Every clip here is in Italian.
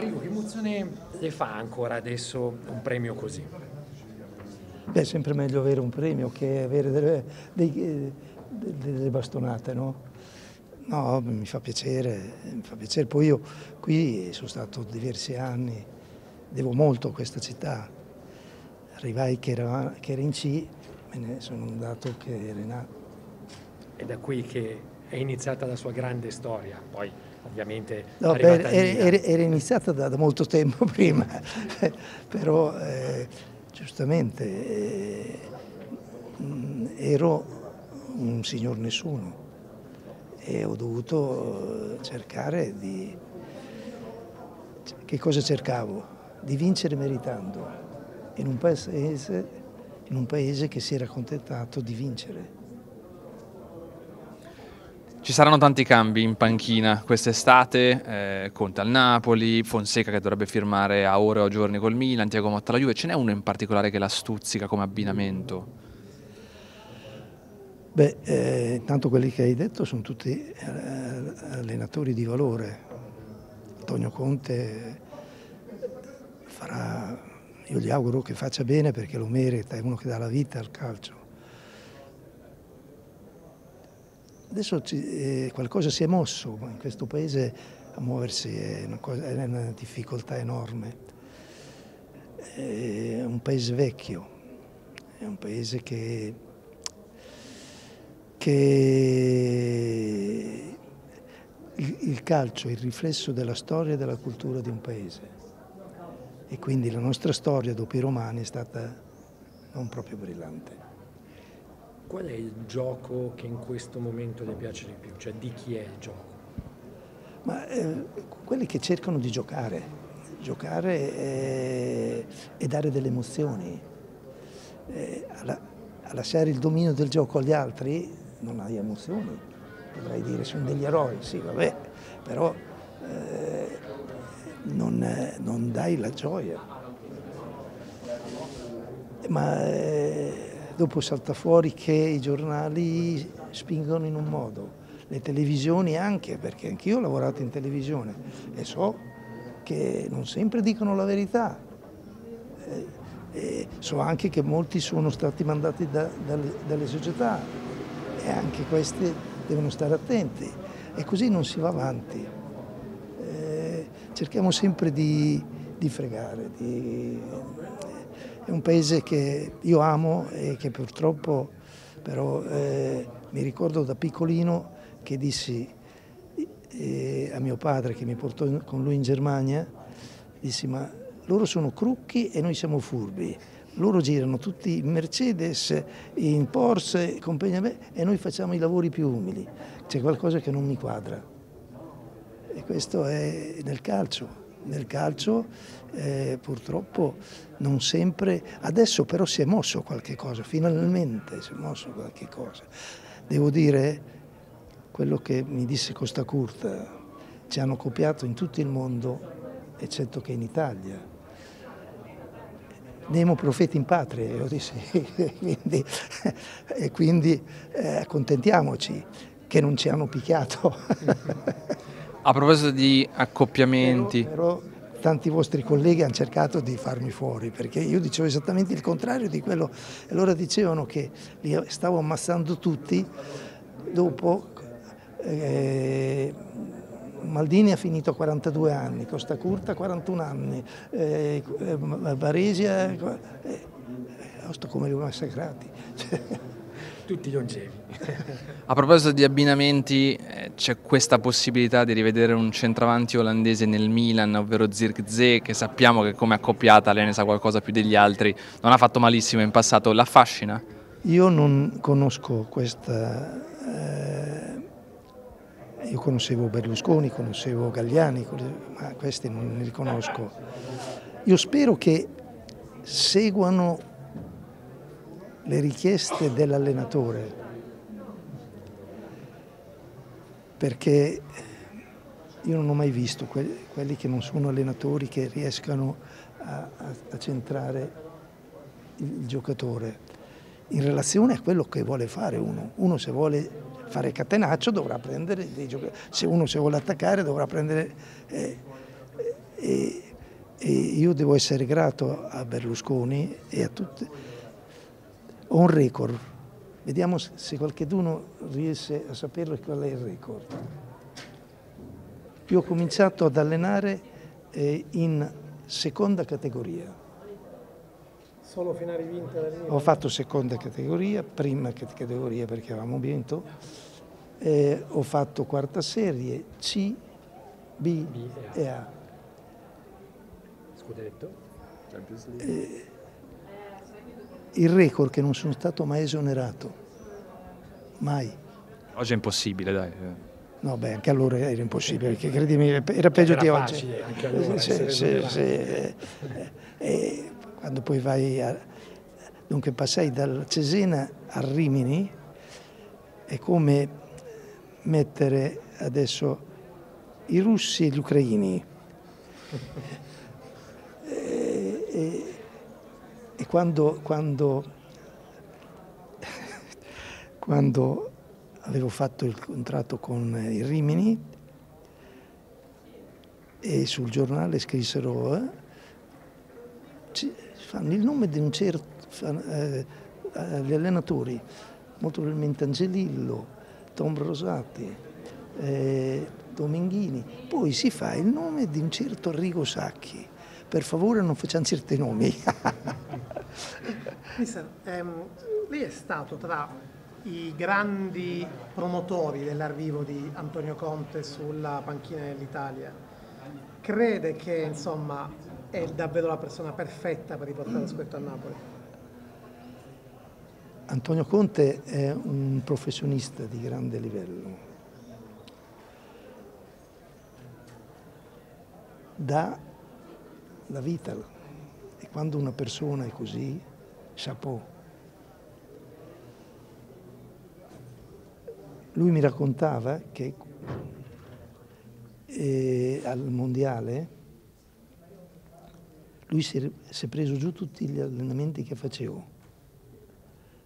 Arrigo, che emozione le fa ancora adesso un premio così? Beh, è sempre meglio avere un premio che avere delle, dei, delle bastonate, no? No, mi fa piacere, mi fa piacere. Poi io qui sono stato diversi anni, devo molto a questa città. Arrivai che era, che era in C, me ne sono andato che era in A. È da qui che è iniziata la sua grande storia, poi ovviamente no, beh, era, era, iniziata da, da, molto tempo prima, però eh, giustamente eh, ero un signor nessuno e ho dovuto cercare di... Che cosa cercavo? Di vincere meritando in un paese, in un paese che si era accontentato di vincere. Ci saranno tanti cambi in panchina quest'estate, eh, Conte al Napoli, Fonseca che dovrebbe firmare a ore o giorni col Milan, Tiago Motta alla Juve, ce n'è uno in particolare che la stuzzica come abbinamento? Beh, eh, intanto quelli che hai detto sono tutti eh, allenatori di valore. Antonio Conte farà, io gli auguro che faccia bene perché lo merita, è uno che dà la vita al calcio. Adesso eh, qualcosa si è mosso, in questo paese a muoversi è una, cosa, è una difficoltà enorme. È un paese vecchio, è un paese che, che il calcio è il riflesso della storia e della cultura di un paese e quindi la nostra storia dopo i romani è stata non proprio brillante. Qual è il gioco che in questo momento le piace di più? Cioè di chi è il gioco? Ma eh, quelli che cercano di giocare, giocare e, e dare delle emozioni. Eh, a, a lasciare il dominio del gioco agli altri non hai emozioni. Potrei dire sono degli eroi, sì, vabbè, però eh, non, non, dai la gioia. Ma eh, dopo salta fuori che i giornali spingono in un modo, le televisioni anche, perché anch'io ho lavorato in televisione e so che non sempre dicono la verità. E, e so anche che molti sono stati mandati da, dalle, dalle società e anche questi devono stare attenti e così non si va avanti. Eh, cerchiamo sempre di, di fregare, di, è un paese che io amo e che purtroppo però eh, mi ricordo da piccolino che dissi eh, a mio padre che mi portò con lui in Germania, dissi ma loro sono crucchi e noi siamo furbi, loro girano tutti in Mercedes, in Porsche, e noi facciamo i lavori più umili, c'è qualcosa che non mi quadra. E questo è nel calcio nel calcio eh, purtroppo non sempre, adesso però si è mosso qualche cosa, finalmente si è mosso qualche cosa. Devo dire quello che mi disse Costa Curta, ci hanno copiato in tutto il mondo eccetto che in Italia. Nemo profeti in patria, io dissi, quindi, e quindi eh, accontentiamoci che non ci hanno picchiato. A proposito di accoppiamenti... Però, però tanti vostri colleghi hanno cercato di farmi fuori perché io dicevo esattamente il contrario di quello e loro dicevano che li stavo ammazzando tutti dopo eh, Maldini ha finito 42 anni, Costa Curta 41 anni, eh, Varesia eh, eh, sto come li ho massacrati. tutti longevi. A proposito di abbinamenti, eh, c'è questa possibilità di rivedere un centravanti olandese nel Milan, ovvero Zirkzee, che sappiamo che come accoppiata lei ne sa qualcosa più degli altri, non ha fatto malissimo in passato, l'affascina? Io non conosco questa... Eh, io conoscevo Berlusconi, conoscevo Galliani, ma questi non li conosco. Io spero che seguano le richieste dell'allenatore, perché io non ho mai visto que quelli che non sono allenatori che riescano a, a, a centrare il, giocatore in relazione a quello che vuole fare uno. Uno se vuole fare catenaccio dovrà prendere dei giocatori, se uno se vuole attaccare dovrà prendere... Eh, e, e io devo essere grato a Berlusconi e a tutti. Ho un record, vediamo se qualcuno riesce a sapere qual è il record. Io ho cominciato ad allenare eh, in seconda categoria. Solo finali vinte? Ho fatto seconda categoria, prima categoria perché avevamo vinto, eh, ho fatto quarta serie, C, B, B e A. Scudetto? Eh, il record che non sono stato mai esonerato, mai. Oggi è impossibile, dai. No, beh, anche allora era impossibile, perché credimi, era peggio Era di facile oggi. anche allora Sì, sì, sì, eh, eh, quando poi vai a... Dunque passai dal Cesena al Rimini, è come mettere adesso i russi e gli ucraini. E, e- e quando, quando, quando avevo fatto il contratto con il Rimini e sul giornale scrissero eh, fanno il nome di un certo fan- eh, agli allenatori, molto probabilmente Angelillo, Tom Rosati, eh, Dominghini, poi si fa il nome di un certo Arrigo Sacchi. Per favore non facciamo certi nomi. Mister, ehm, lei è stato tra i grandi promotori dell'arrivo di Antonio Conte sulla panchina dell'Italia. Crede che insomma è davvero la persona perfetta per riportare lo scudetto a Napoli? Antonio Conte è un professionista di grande livello. Dà la vita e quando una persona è così, chapeau. Lui mi raccontava che eh, al mondiale lui si si è preso giù tutti gli allenamenti che facevo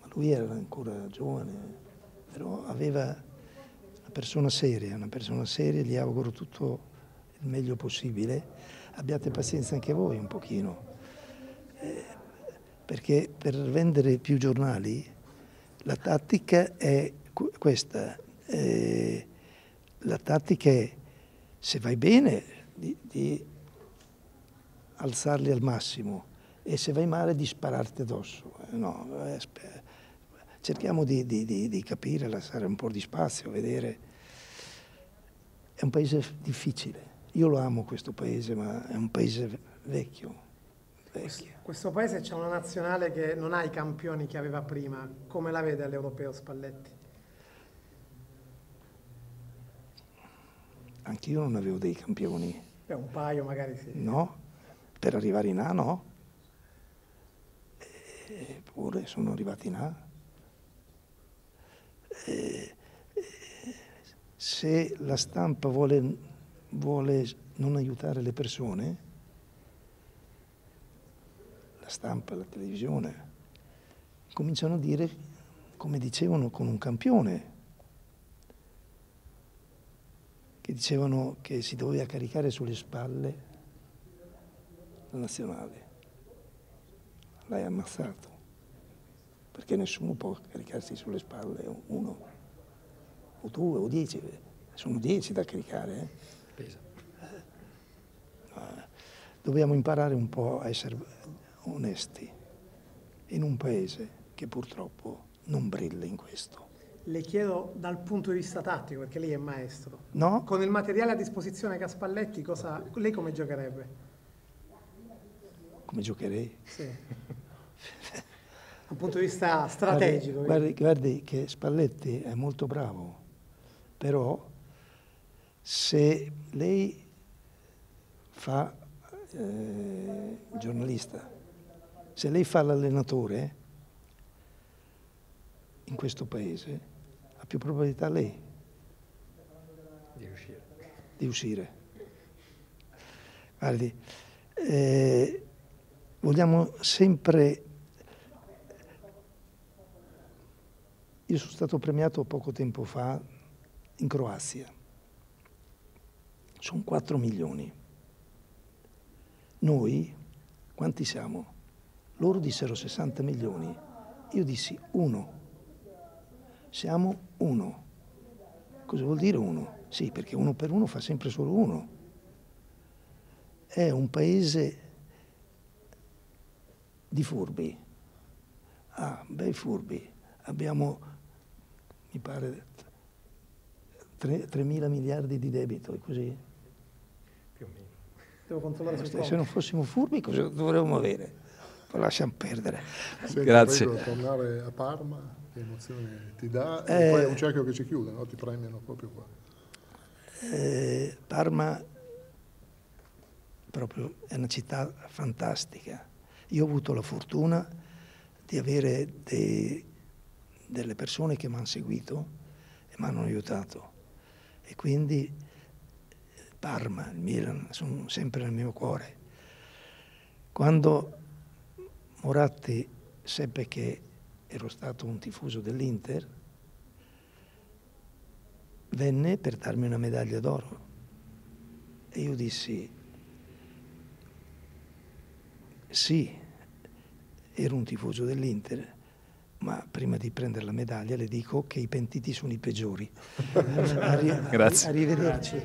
ma lui era ancora giovane, però aveva una persona seria, una persona seria, gli auguro tutto il meglio possibile. Abbiate pazienza anche voi un pochino, eh, perché per vendere più giornali la tattica è qu- questa, eh, la tattica è se vai bene di, di alzarli al massimo e se vai male di spararti addosso. Eh, no, eh, cerchiamo di, di- di- di capire, lasciare un po' di spazio, vedere. È un paese difficile. Io lo amo questo paese, ma è un paese vecchio. vecchio. Questo paese c'è una nazionale che non ha i campioni che aveva prima. Come la vede all'europeo Spalletti? Anche io non avevo dei campioni, Beh, un paio magari sì. no? Per arrivare in A no. Eppure sono arrivati in A. Eh, eh, se la stampa vuole, vuole non aiutare le persone, la stampa, la televisione, cominciano a dire, come dicevano con un campione, che dicevano che si doveva caricare sulle spalle la nazionale. L'hai ammazzato, perché nessuno può caricarsi sulle spalle uno, o due, o dieci, sono dieci da caricare. eh. Pesa. Dobbiamo imparare un po' a essere onesti in un paese che purtroppo non brilla in questo. Le chiedo dal punto di vista tattico, perché lei è maestro. No? Con il materiale a disposizione che ha Spalletti, cosa, lei come giocherebbe? Come giocherei? Sì. Dal punto di vista strategico. Guardi, guardi che Spalletti è molto bravo, però se lei fa eh, il giornalista, se lei fa l'allenatore in questo paese, ha più probabilità lei Di riuscire. di uscire. Guardi, eh, vogliamo sempre... Io sono stato premiato poco tempo fa in Croazia. Sono 4 milioni. noi quanti siamo? Loro dissero 60 milioni, io dissi uno. Siamo uno. Cosa vuol dire uno? Sì, perché uno per uno fa sempre solo uno. È un paese di furbi. Ah, bei furbi. Abbiamo, mi pare, 3, 3 mila miliardi di debito, è così? Devo controllare sul Se conto. non fossimo furbi cosa dovremmo avere? Poi lasciamo perdere. Senti, Grazie. Prego, tornare a Parma, che emozioni ti dà? Eh. E poi è un cerchio che si chiude, no? ti premiano proprio qua. Eh, Parma proprio è una città fantastica. Io ho avuto la fortuna di avere dei- delle persone che mi hanno seguito e mi hanno aiutato. E quindi eh, Parma, il Milan, sono sempre nel mio cuore. Quando Moratti seppe che ero stato un tifoso dell'Inter, venne per darmi una medaglia d'oro. E io dissi, sì, ero un tifoso dell'Inter, ma prima di prendere la medaglia le dico che i pentiti sono i peggiori. Arri- Grazie. Arrivederci.